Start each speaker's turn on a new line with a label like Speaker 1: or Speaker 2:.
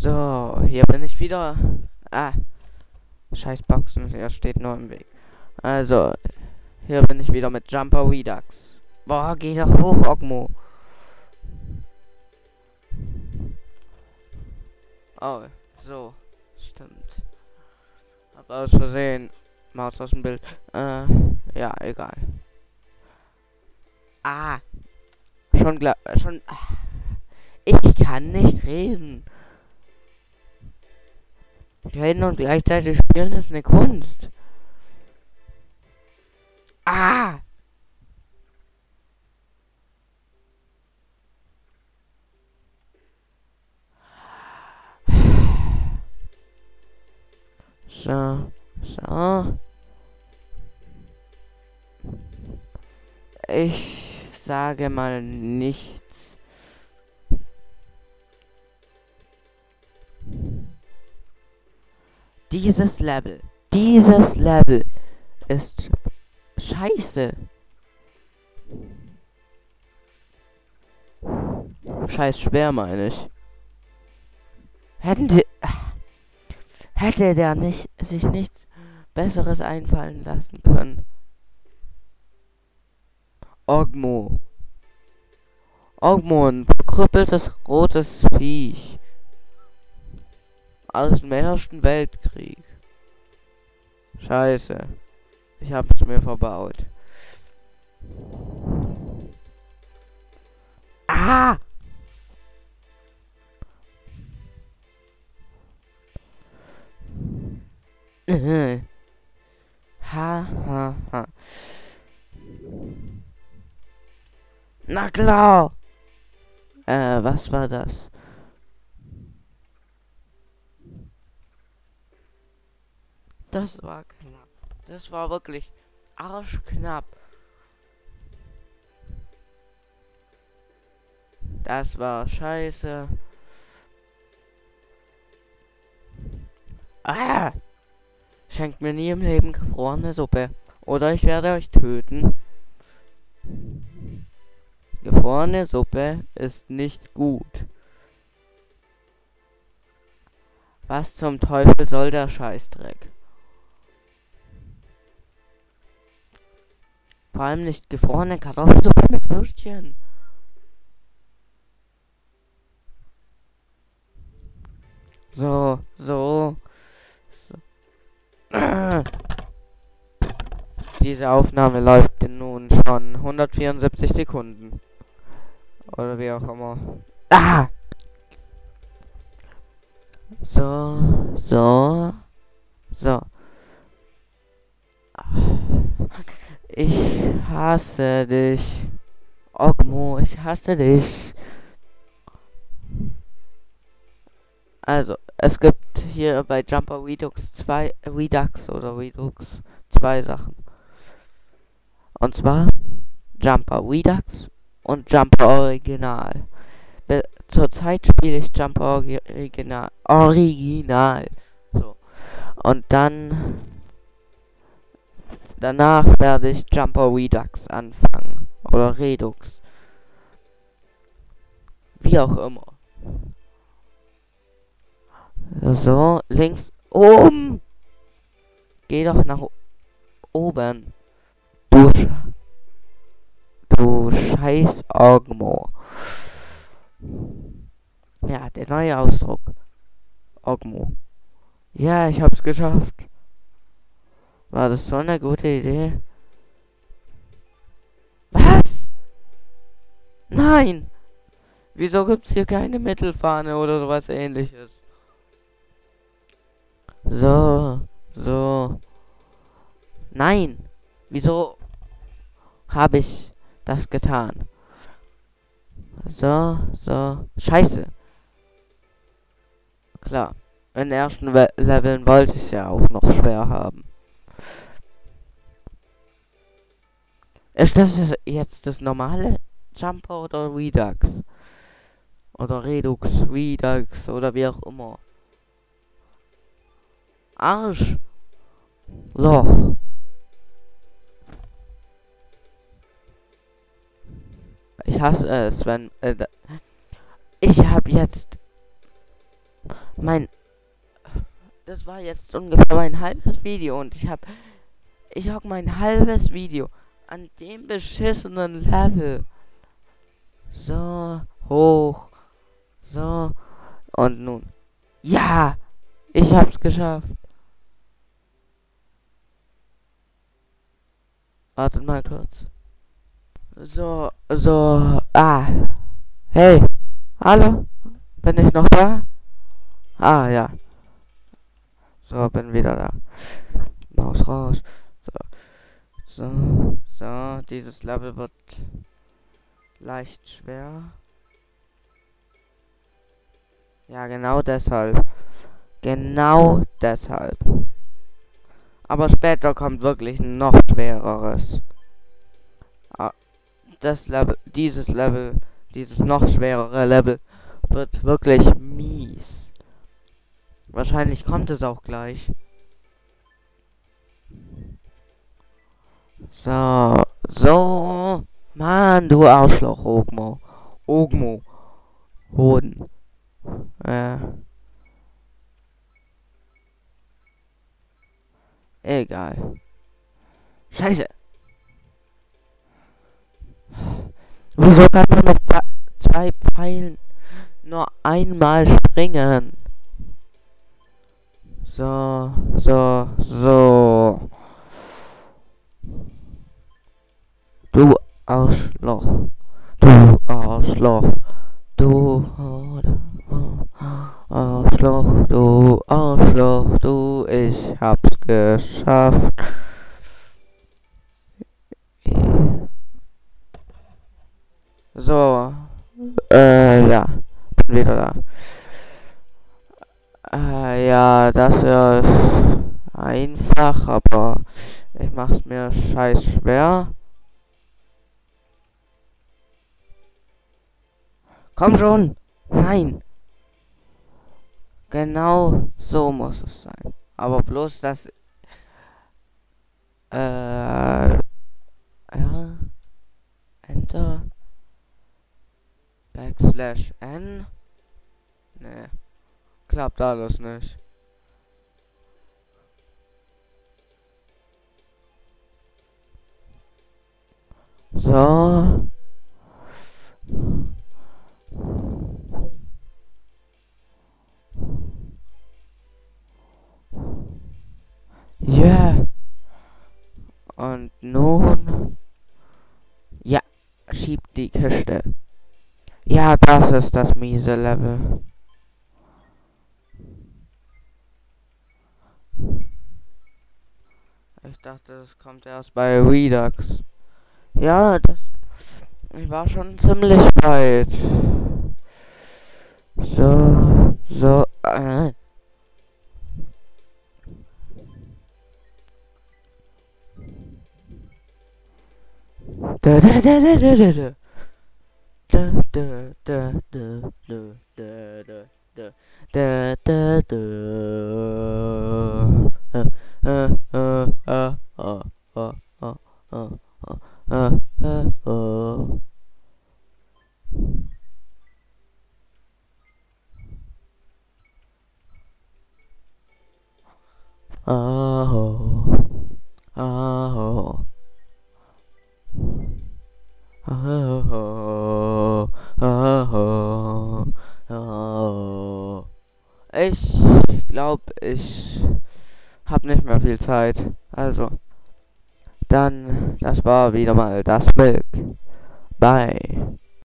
Speaker 1: So, hier bin ich wieder. Ah. Scheiß Boxen, er steht nur im Weg. Also, hier bin ich wieder mit Jumper Redux. Boah, geh doch hoch, Ogmo. Oh, so. Stimmt. Hab aus Versehen Maus aus dem Bild. Äh, ja, egal. Ah. Schon. Schon. Ich kann nicht reden. Reden und gleichzeitig spielen ist eine Kunst. Ah! So, so. Ich sage mal nichts. Dieses Level, dieses Level ist scheiße. Scheiß schwer, meine ich. Hätten sie... Hätte der nicht sich nichts Besseres einfallen lassen können. Ogmo. Ogmo, ein verkrüppeltes rotes Viech. Aus dem Ersten Weltkrieg. Scheiße. Ich hab's mir verbaut. Ah! ha, ha, ha. Na klar. Äh, was war das? Das war knapp. Das war wirklich arschknapp. Das war scheiße. Ah! Schenkt mir nie im Leben gefrorene Suppe. Oder ich werde euch töten. Gefrorene Suppe ist nicht gut. Was zum Teufel soll der Scheißdreck? Vor allem nicht gefrorene Kartoffelsuppe mit Würstchen. So, so. so. Diese Aufnahme läuft nun schon 174 Sekunden. Oder wie auch immer. Ah! So, so, so. Ich hasse dich. Ogmo, ich hasse dich. Also, es gibt hier bei Jumper Redux zwei Redux oder Redux zwei Sachen. Und zwar Jumper Redux und Jumper Original. Zurzeit spiele ich Jumper Original. Original. So. Und dann Danach werde ich Jumper Redux anfangen. Oder Redux. Wie auch immer. So, links oben. Geh doch nach oben. Du, Sch du scheiß Ogmo. Ja, der neue Ausdruck. Ogmo. Ja, ich hab's geschafft. War das so eine gute Idee? Was? Nein! Wieso gibt's hier keine Mittelfahne oder sowas ähnliches? So, so. Nein! Wieso habe ich das getan? So, so. Scheiße. Klar. In den ersten We Leveln wollte ich es ja auch noch schwer haben. Ist das jetzt das normale Jumper oder Redux? Oder Redux, Redux oder wie auch immer. Arsch. Loch. Ich hasse es, wenn... Äh, ich habe jetzt mein das war jetzt ungefähr mein halbes Video und ich habe ich habe mein halbes Video an dem beschissenen Level so hoch so und nun ja ich hab's geschafft wartet mal kurz so so ah hey hallo bin ich noch da ah ja so, bin wieder da. Maus raus. So. So, so, dieses Level wird leicht schwer. Ja, genau deshalb. Genau deshalb. Aber später kommt wirklich noch schwereres. Ah, das Level, dieses Level, dieses noch schwerere Level wird wirklich mies. Wahrscheinlich kommt es auch gleich. So, so. Mann, du Arschloch, Ogmo. Ogmo. Hoden. Äh. Egal. Scheiße. Wieso kann man mit zwei Pfeilen nur einmal springen? So, so, so. Du Arschloch. Du Arschloch. Du Arschloch, du Arschloch, du, ich hab's geschafft. So, äh, ja, bin wieder da. Äh, ja, das ist einfach, aber ich mach's mir scheiß schwer. Komm schon! Nein! Genau so muss es sein. Aber bloß das. Äh. Ja. Enter. Backslash N. Nee klappt alles nicht. So. Ja. Und nun. Ja, schiebt die Kiste. Ja, das ist das miese Level. Ich dachte, das kommt erst bei Redux. Ja, das. Ich war schon ziemlich weit. So, so, äh. Da da da da da da da. Da da da da da da da da da da da. Uh, uh, uh, uh, uh, uh, uh, uh, uh, uh. Oh, oh, oh. Ich glaube, ich hab nicht mehr viel Zeit. Also, dann, das war wieder mal das Milk. Bye.